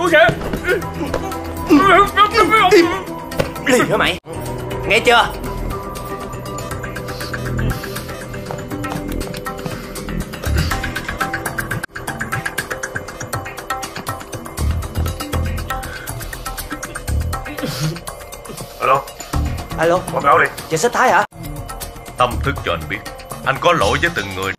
Tôi sẽ Im Liền hả mày? Nghe chưa? Alo. Alo. Báo cáo đi. Dạ sếp Thái hả? Tâm thức cho anh biết Anh có lỗi với từng người.